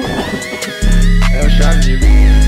É o Chaves.